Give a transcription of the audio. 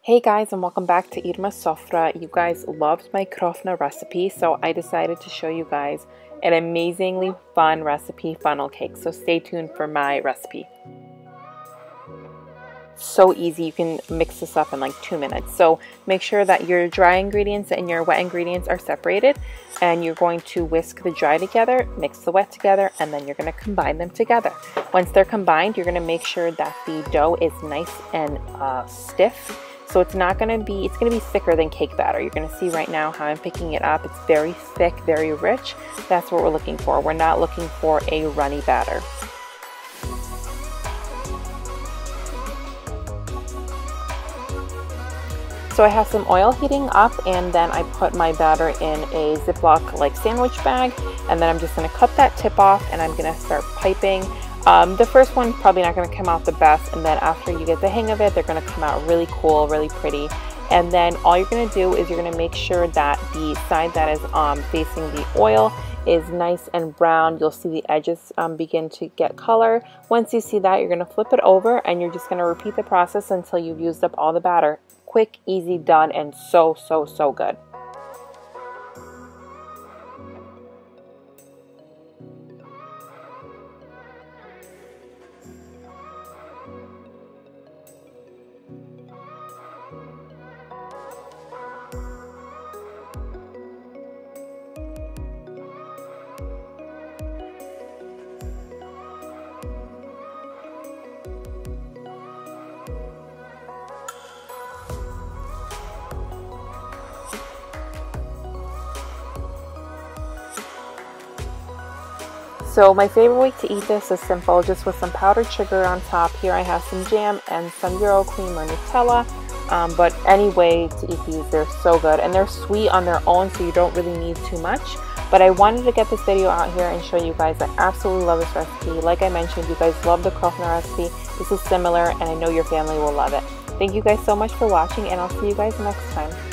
Hey guys and welcome back to Irma Sofra. You guys loved my krofna recipe so I decided to show you guys an amazingly fun recipe funnel cake. So stay tuned for my recipe so easy. You can mix this up in like two minutes. So make sure that your dry ingredients and your wet ingredients are separated and you're going to whisk the dry together, mix the wet together, and then you're going to combine them together. Once they're combined, you're going to make sure that the dough is nice and uh, stiff. So it's not going to be, it's going to be thicker than cake batter. You're going to see right now how I'm picking it up. It's very thick, very rich. That's what we're looking for. We're not looking for a runny batter. So I have some oil heating up and then I put my batter in a Ziploc like sandwich bag and then I'm just going to cut that tip off and I'm going to start piping. Um, the first one's probably not going to come out the best and then after you get the hang of it they're going to come out really cool, really pretty. And then all you're going to do is you're going to make sure that the side that is um, facing the oil is nice and brown. You'll see the edges um, begin to get color. Once you see that, you're going to flip it over and you're just going to repeat the process until you've used up all the batter quick, easy, done, and so, so, so good. So my favorite way to eat this is simple, just with some powdered sugar on top. Here I have some jam and some Eurokrem or Nutella. Um, but any way to eat these, they're so good. And they're sweet on their own, so you don't really need too much. But I wanted to get this video out here and show you guys I absolutely love this recipe. Like I mentioned, you guys love the krofna recipe. This is similar, and I know your family will love it. Thank you guys so much for watching, and I'll see you guys next time.